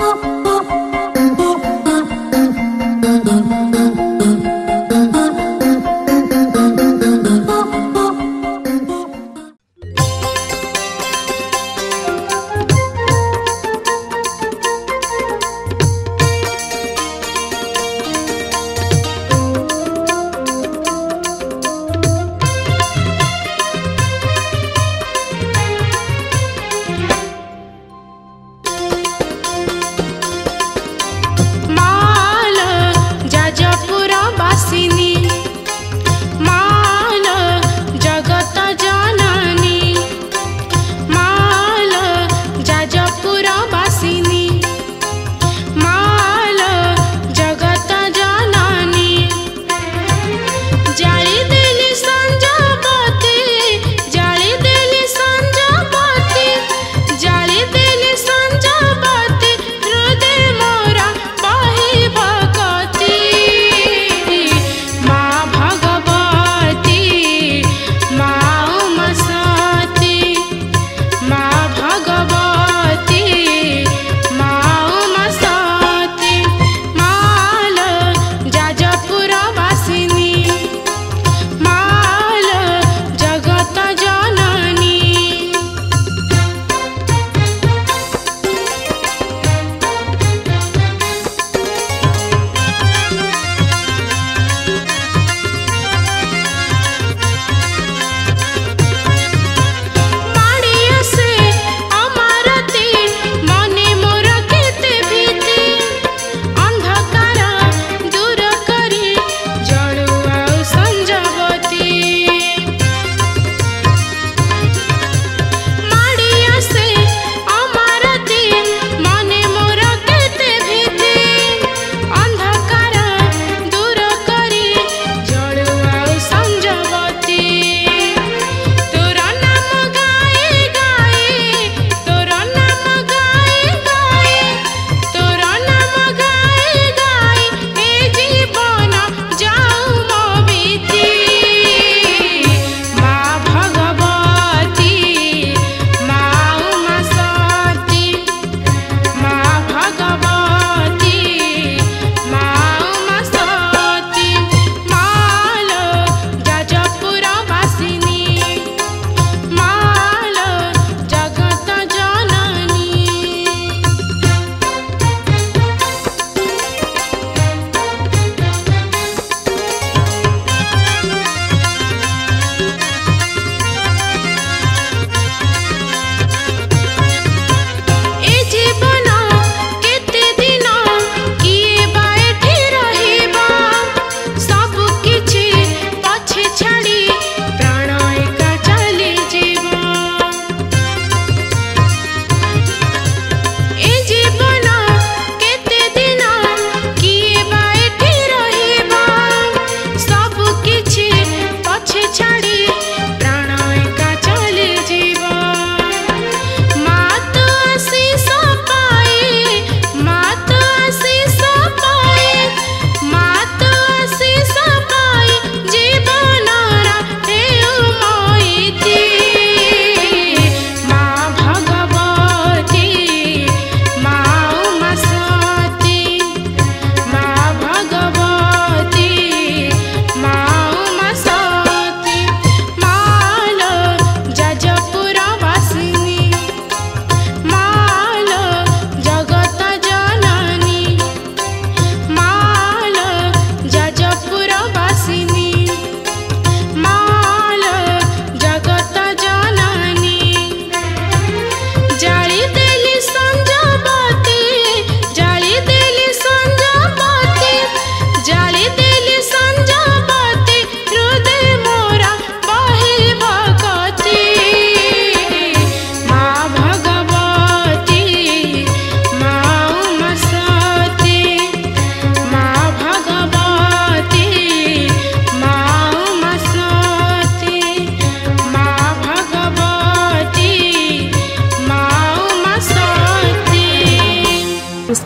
我不。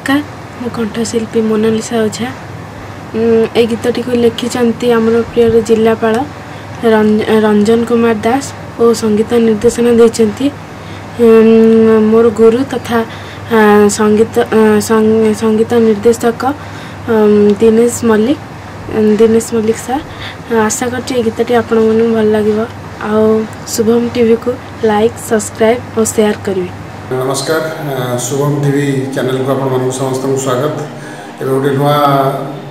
নমস্কার ମୁଁ କଣ୍ଠଶିଳ୍ପୀ ମୋନାଲିସା ଓଝା ଏ ଗୀତଟିକୁ ଲେଖିଛନ୍ତି ଆମର ପ୍ରିୟର ଜିଲ୍ଲାପାଳ ରଞ୍ଜନ କୁମାର ଦାସ ଓ ସଙ୍ଗୀତ ନିର୍ଦ୍ଦେଶନା ଦେଇଛନ୍ତି ମୋର ଗୁରୁ ତଥା ସଙ୍ଗୀତ ସଙ୍ଗୀତ ନିର୍ଦ୍ଦେଶକ ଦିନେଶ ମଲ୍ଲିକ ଦିନେଶ ମଲ୍ଲିକ ସାର୍ ଆଶା କରୁଛି ଏ ଗୀତଟି ଆପଣମାନଙ୍କୁ ଭଲ ଲାଗିବ ଆଉ ଶୁଭମ ଟିଭିକୁ ଲାଇକ୍ ସବସ୍କ୍ରାଇବ୍ ଓ ସେୟାର କରିବେ ନମସ୍କାର ଶୁଭମ ଟି ଭି ଚ୍ୟାନେଲକୁ ଆପଣମାନଙ୍କୁ ସମସ୍ତଙ୍କୁ ସ୍ୱାଗତ ଏବେ ଗୋଟେ ନୂଆ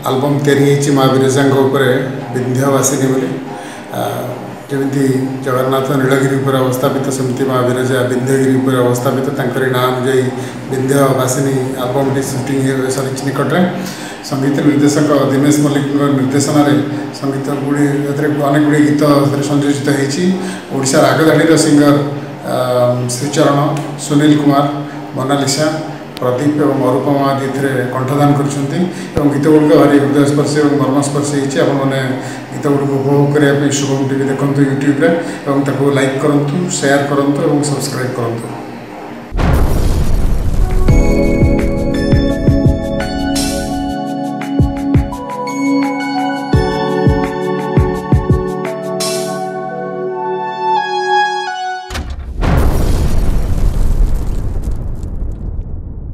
ଆଲବମ୍ ତିଆରି ହେଇଛି ମା ବିରଜାଙ୍କ ଉପରେ ବିନ୍ଧ୍ୟବାସିନୀ ବୋଲି ଯେମିତି ଜଗନ୍ନାଥ ନୀଳଗିରି ଉପରେ ଅବସ୍ଥାପିତ ସେମିତି ମା ବିରଜା ବିନ୍ଧ୍ୟଗିରି ଉପରେ ଅବସ୍ଥାପିତ ତାଙ୍କରି ନାଁ ଅନୁଯାୟୀ ବିନ୍ଧ୍ୟବାସିନୀ ଆଲବମ୍ଟି ସୁଟିଂ ସରିଛି ନିକଟରେ ସଙ୍ଗୀତ ନିର୍ଦ୍ଦେଶକ ଦିନେଶ ମଲ୍ଲିକଙ୍କ ନିର୍ଦ୍ଦେଶନାରେ ସଙ୍ଗୀତ ଗୁଡ଼ିଏ ଏଥିରେ ଅନେକ ଗୁଡ଼ିଏ ଗୀତ ସଂଯୋଜିତ ହେଇଛି ଓଡ଼ିଶା ରାଗଧାଡ଼ିର ସିଙ୍ଗର শ্রীচরণ সুনীল কুমার মোনালিসা প্রদীপ এবং অরূপমা গীতরে কণ্ঠদান করছেন এবং গীতগুলি ভারী হৃদয়স্পর্শী এবং মর্মস্পর্শী হয়েছে আপনার গীতগুলি উপভোগ করা শুভম টিভি দেখুন ইউট্যুব্রে এবং তাকে লাইক করতু শেয়ার করতু এবং সবসক্রাইব করতু